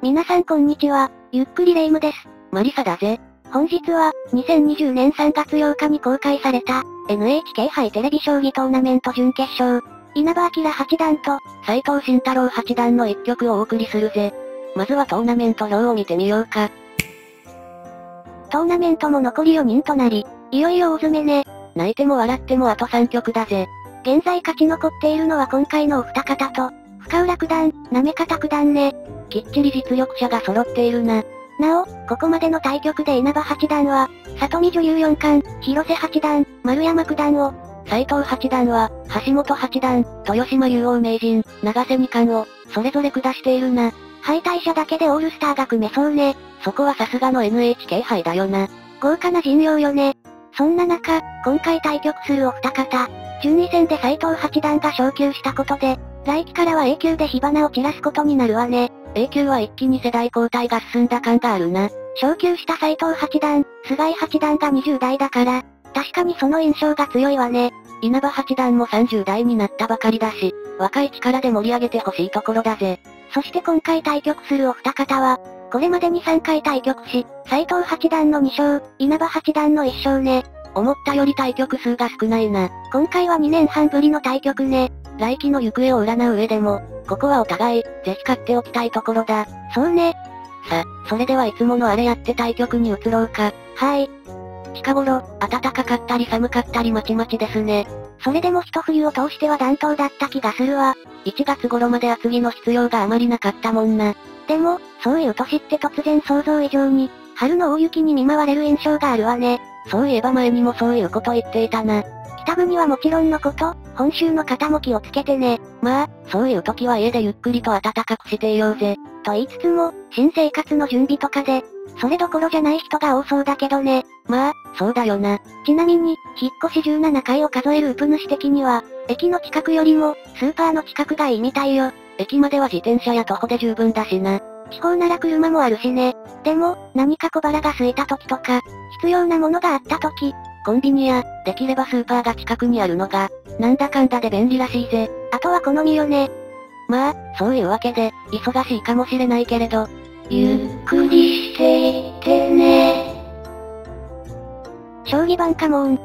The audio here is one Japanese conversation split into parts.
皆さんこんにちは、ゆっくりレ夢ムです。マリサだぜ。本日は、2020年3月8日に公開された、NHK 杯テレビ将棋トーナメント準決勝、稲葉明八段と、斉藤慎太郎八段の一曲をお送りするぜ。まずはトーナメント表を見てみようか。トーナメントも残り4人となり、いよいよ大詰めね。泣いても笑ってもあと3曲だぜ。現在勝ち残っているのは今回のお二方と、深浦九段、なめ方九段ね。きっちり実力者が揃っているな。なお、ここまでの対局で稲葉八段は、里見女優四冠、広瀬八段、丸山九段を、斎藤八段は、橋本八段、豊島竜王名人、長瀬二冠を、それぞれ下しているな。敗退者だけでオールスターが組めそうね。そこはさすがの NHK 杯だよな。豪華な陣容よね。そんな中、今回対局するお二方、12戦で斎藤八段が昇級したことで、来期からは A 級で火花を散らすことになるわね。A 級は一気に世代交代が進んだ感があるな。昇級した斎藤八段、菅井八段が20代だから、確かにその印象が強いわね。稲葉八段も30代になったばかりだし、若い力で盛り上げてほしいところだぜ。そして今回対局するお二方は、これまでに3回対局し、斎藤八段の2勝、稲葉八段の1勝ね。思ったより対局数が少ないな。今回は2年半ぶりの対局ね。来期の行方を占う上でも、ここはお互い、ぜひ勝っておきたいところだ。そうね。さ、それではいつものあれやって対局に移ろうか。はい。近頃、暖かかったり寒かったりまちまちですね。それでも一冬を通しては暖冬だった気がするわ。1月頃まで厚着の必要があまりなかったもんな。でも、そういう年って突然想像以上に、春の大雪に見舞われる印象があるわね。そういえば前にもそういうこと言っていたな。北国はもちろんのこと、本州の方も気をつけてね。まあ、そういう時は家でゆっくりと暖かくしていようぜ。と言いつつも、新生活の準備とかで、それどころじゃない人が多そうだけどね。まあ、そうだよな。ちなみに、引っ越し17回を数えるウプ主的には、駅の近くよりも、スーパーの近くがいいみたいよ。駅までは自転車や徒歩で十分だしな。地方なら車もあるしね。でも、何か小腹が空いた時とか、必要なものがあった時、コンビニや、できればスーパーが近くにあるのが、なんだかんだで便利らしいぜ。あとは好みよね。まあ、そういうわけで、忙しいかもしれないけれど、ゆっくりしていってね。将棋盤カモン。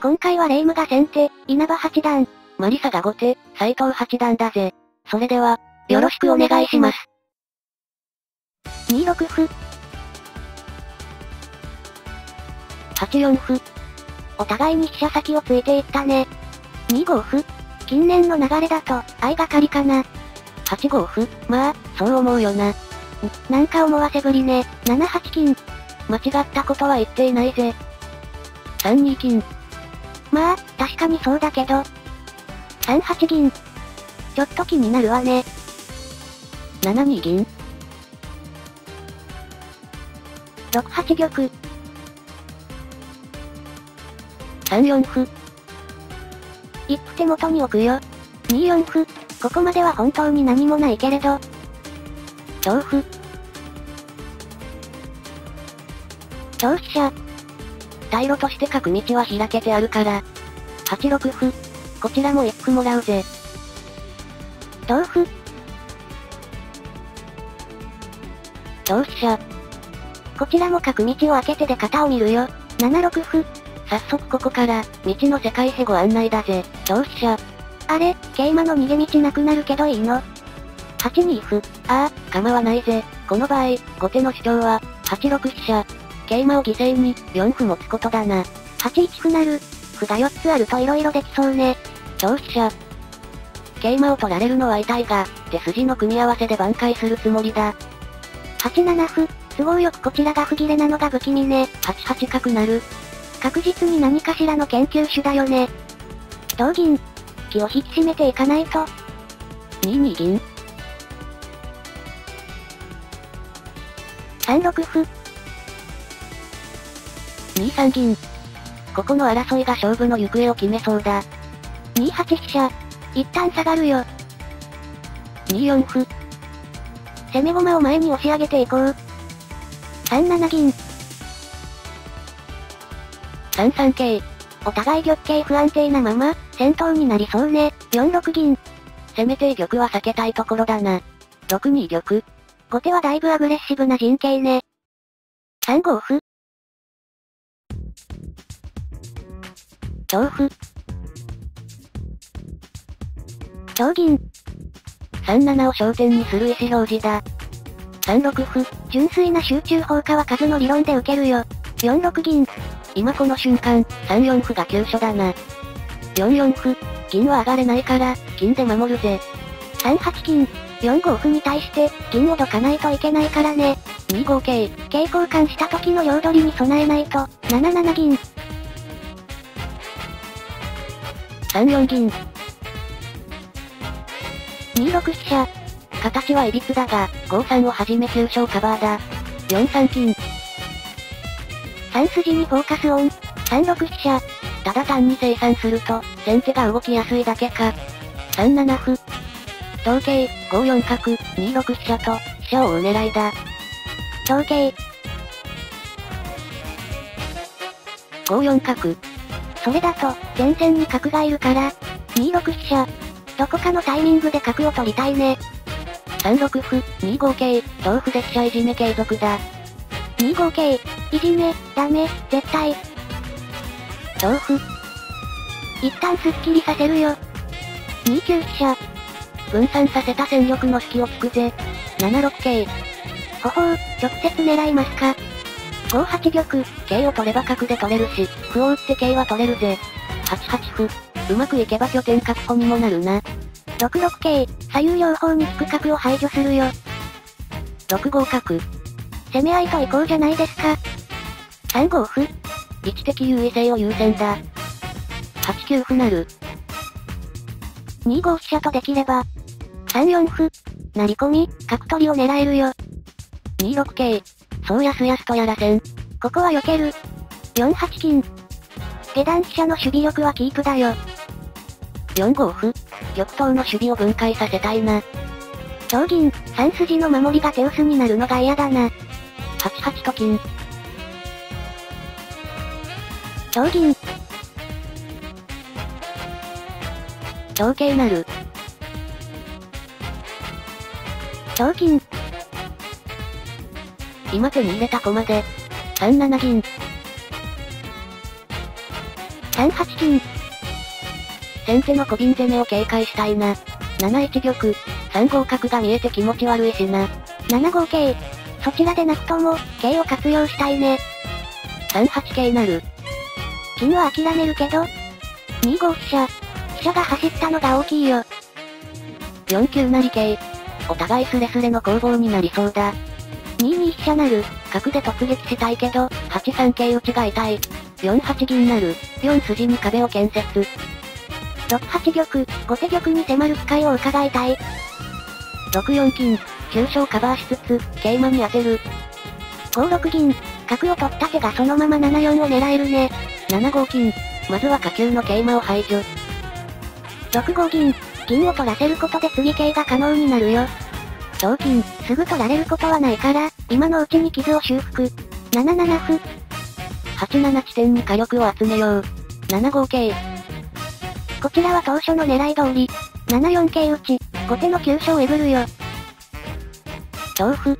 今回はレイムが先手、稲葉八段。マリサが後手、斎藤八段だぜ。それでは、よろしくお願いします。2六歩、8四歩、お互いに飛車先をついていったね。2五歩、近年の流れだと、相掛かりかな。8五歩、まあ、そう思うよな。なんか思わせぶりね。7八金、間違ったことは言っていないぜ。3二金、まあ、確かにそうだけど。3八銀。ちょっと気になるわね。7二銀、6八玉、3四歩、一歩手元に置くよ。2四歩、ここまでは本当に何もないけれど、同歩、超飛車、退路として角道は開けてあるから。8六歩、こちらも一歩もらうぜ。同歩、同飛車、こちらも角道を開けてで型を見るよ。7六歩、早速ここから、道の世界へご案内だぜ。同飛車、あれ、桂馬の逃げ道なくなるけどいいの ?8 二歩、ああ、構わないぜ。この場合、後手の主張は、8六飛車。桂馬を犠牲に、4歩持つことだな。8一歩なる。歩が4つあると色々できそうね。超飛車。桂馬を取られるのは痛いが、手筋の組み合わせで挽回するつもりだ。8七歩、都合よくこちらが不切れなのが不気味ね。8八角なる。確実に何かしらの研究手だよね。同銀。気を引き締めていかないと。2二銀、3六歩、2三銀。ここの争いが勝負の行方を決めそうだ。2八飛車。一旦下がるよ。2四歩。攻め駒を前に押し上げていこう。3七銀。3三桂。お互い玉形不安定なまま、戦闘になりそうね。4六銀。せめて玉は避けたいところだな。6二玉。後手はだいぶアグレッシブな陣形ね。3五歩。調布。長銀。3七を焦点にする意思表示だ。3六歩。純粋な集中放火は数の理論で受けるよ。4六銀。今この瞬間、3四歩が急所だな。4四歩。銀は上がれないから、金で守るぜ。3八金。4五歩に対して、銀をどかないといけないからね。2五桂。桂交換した時の両取りに備えないと、7七銀。3四銀。2六飛車。形はいびつだが、5三をはじめ急所カバーだ。4三金。3筋にフォーカスオン。3六飛車。ただ単に生産すると、先手が動きやすいだけか。3七歩。同桂、5四角、2六飛車と、飛車を追う狙いだ。長桂。5四角。それだと、前線に角がいるから、2六飛車。どこかのタイミングで角を取りたいね。3六歩、2五桂、同歩で飛車いじめ継続だ。2五桂。いじめ、ダメ、絶対。同歩、一旦スッキリさせるよ。2九飛車。分散させた戦力の隙を突くぜ。7六桂、ほほう、直接狙いますか。5八玉。桂を取れば角で取れるし、歩を打って桂は取れるぜ。8八歩、うまくいけば拠点確保にもなるな。6六桂。左右両方につく角を排除するよ。6五角、攻め合いと行こうじゃないですか。3五歩。位置的優位性を優先だ。8九歩なる、2五飛車とできれば。3四歩。成り込み、角取りを狙えるよ。2六桂、そうやすやすとやらせん。ここは避ける。4八金。下段飛車の守備力はキープだよ。4五歩、玉頭の守備を分解させたいな。長銀、3筋の守りが手薄になるのが嫌だな。8八と金、長銀、長桂なる、長金、今手に入れた駒で、3七銀、3八金、先手の小瓶攻めを警戒したいな。7一玉、3五角が見えて気持ち悪いしな。7五桂。そちらでなくとも、桂を活用したいね。3八桂なる、金は諦めるけど。2五飛車。飛車が走ったのが大きいよ。4九成桂。お互いスレスレの攻防になりそうだ。2二飛車なる。角で突撃したいけど、8三桂打ちが痛い。4八銀なる、4筋に壁を建設。6八玉。後手玉に迫る機会を伺いたい。6四金、急所をカバーしつつ、桂馬に当てる。5六銀。角を取った手がそのまま7四を狙えるね。7五金、まずは下級の桂馬を排除。6五銀。銀を取らせることで次桂が可能になるよ。超金、すぐ取られることはないから、今のうちに傷を修復。7七歩。8七地点に火力を集めよう。7五桂、こちらは当初の狙い通り。7四桂打ち。後手の急所をえぐるよ。調布。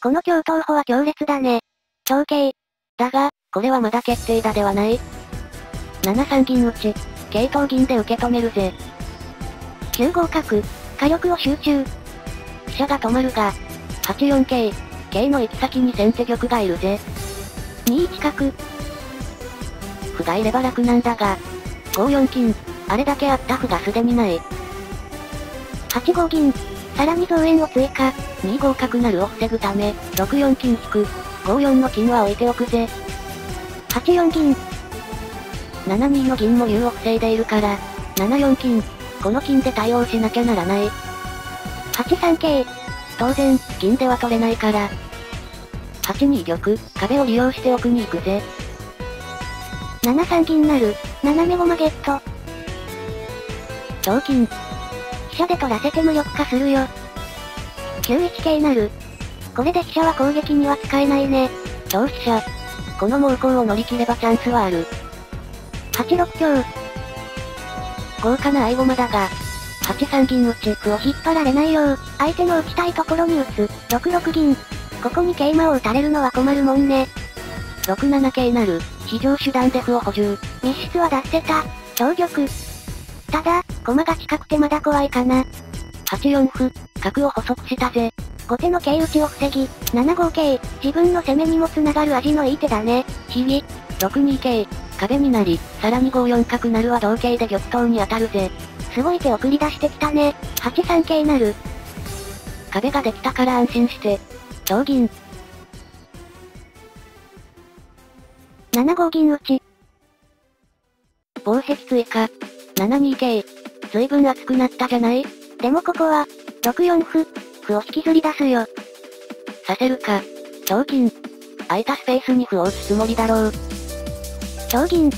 この強闘法は強烈だね。長桂。だが、これはまだ決定打ではない。7三銀打ち、桂頭銀で受け止めるぜ。9五角。火力を集中。飛車が止まるが、8四桂、桂の行き先に先手玉がいるぜ。2一角。歩がいれば楽なんだが、5四金、あれだけあった歩がすでにない。8五銀。さらに増援を追加。2五角なるを防ぐため、6四金引く。5四の金は置いておくぜ。8四銀。7二の銀も竜を防いでいるから、7四金、この金で対応しなきゃならない。8三桂。当然、銀では取れないから。8二玉、壁を利用して奥に行くぜ。7三銀なる。斜め駒ゲット。超金。飛車で取らせて無力化するよ。91桂なる。これで飛車は攻撃には使えないね。超飛車。この猛攻を乗り切ればチャンスはある。86強。豪華な合駒だが、8三銀打ち。歩を引っ張られないよう、相手の打ちたいところに打つ。6六銀。ここに桂馬を打たれるのは困るもんね。6七桂なる。非常手段で歩を補充。密室は出せた。超玉。ただ、駒が近くてまだ怖いかな。8四歩、角を補足したぜ。後手の桂打ちを防ぎ、7五桂、自分の攻めにも繋がる味のいい手だね。ひぎ、6二桂、壁になり、さらに5四角なるは同桂で玉頭に当たるぜ。すごい手を繰り出してきたね。8三桂なる。壁ができたから安心して。同銀。7五銀打ち。防壁追加。7二桂。随分熱くなったじゃない？でもここは、6四歩。歩を引きずり出すよ。させるか。超金。空いたスペースに歩を打つつもりだろう。超銀。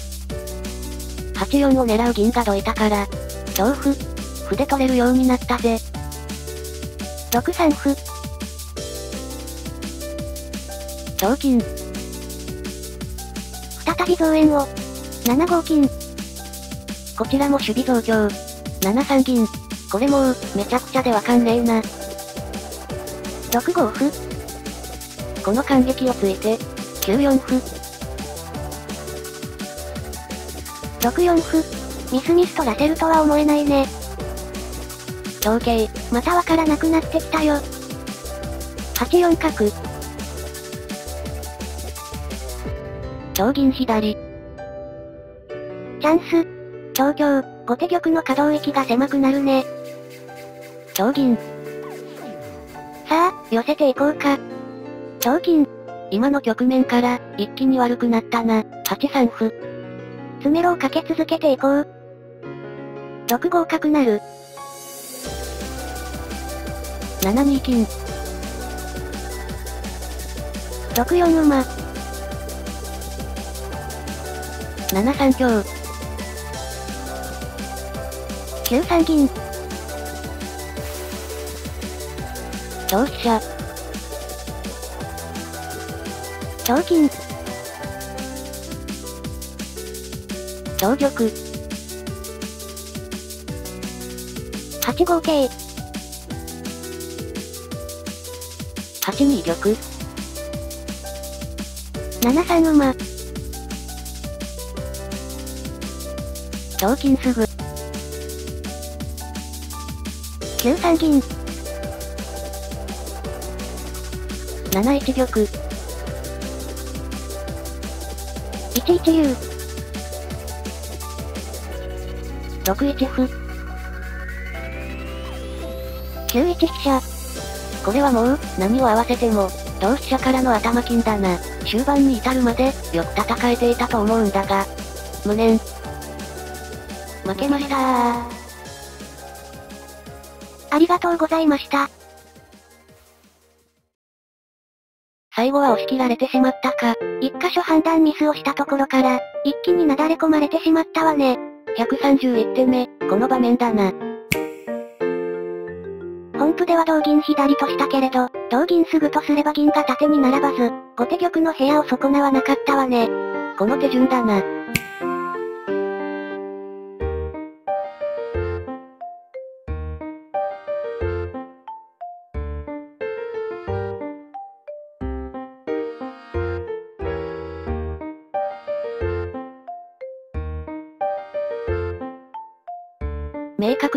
8四を狙う銀がどいたから。超歩。歩で取れるようになったぜ。6三歩。超金。再び増援を。7五金。こちらも守備増強。7三銀。これもう、めちゃくちゃでわかんねえな。6五歩。この感激をついて、9四歩。6四歩。ミスミスとらせるとは思えないね。長径。またわからなくなってきたよ。8四角。超銀左。チャンス。調教、後手玉の可動域が狭くなるね。超銀。さあ、寄せていこうか。超金。今の局面から、一気に悪くなったな。8三歩。詰めろをかけ続けていこう。6五角なる。7二金。6四馬。7三強。9三銀。超飛車。超金。超玉。8五桂。8二玉。7三馬。超金すぐ。9三銀。7一玉。1一竜。6一歩。9一飛車。これはもう、何を合わせても、同飛車からの頭金だな。終盤に至るまで、よく戦えていたと思うんだが。無念。負けましたありがとうございました。最後は押し切られてしまったか。一箇所判断ミスをしたところから、一気になだれ込まれてしまったわね。131手目、この場面だな。本譜では同銀左としたけれど、同銀すぐとすれば銀が縦に並ばず、後手玉の部屋を損なわなかったわね。この手順だな。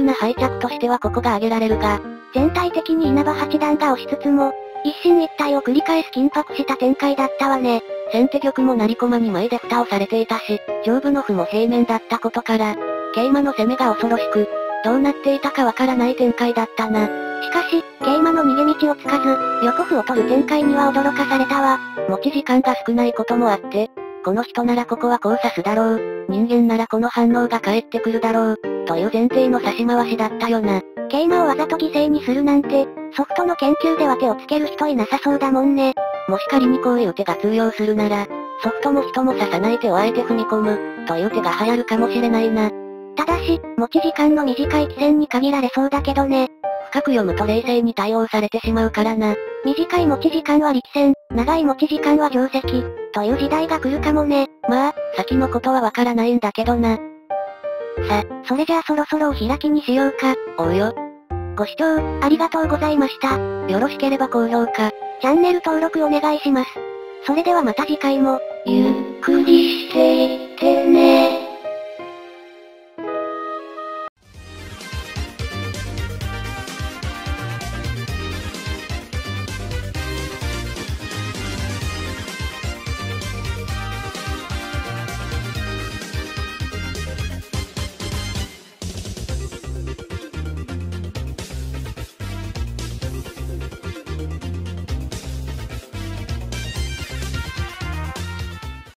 な敗着としてはここが挙げられるが、全体的に稲葉八段が押しつつも、一進一退を繰り返す緊迫した展開だったわね。先手玉も成駒に前で蓋をされていたし、上部の歩も平面だったことから、桂馬の攻めが恐ろしく、どうなっていたかわからない展開だったな。しかし、桂馬の逃げ道をつかず、横歩を取る展開には驚かされたわ。持ち時間が少ないこともあって、この人ならここはこう指すだろう。人間ならこの反応が返ってくるだろう。という前提の差し回しだったよな。桂馬をわざと犠牲にするなんて、ソフトの研究では手をつける人いなさそうだもんね。もし仮にこういう手が通用するなら、ソフトも人も刺さない手をあえて踏み込む、という手が流行るかもしれないな。ただし、持ち時間の短い棋戦に限られそうだけどね。深く読むと冷静に対応されてしまうからな。短い持ち時間は力戦、長い持ち時間は定石、という時代が来るかもね。まあ、先のことはわからないんだけどな。さ、それじゃあそろそろお開きにしようか。おうよ。ご視聴、ありがとうございました。よろしければ高評価、チャンネル登録お願いします。それではまた次回も、ゆっくり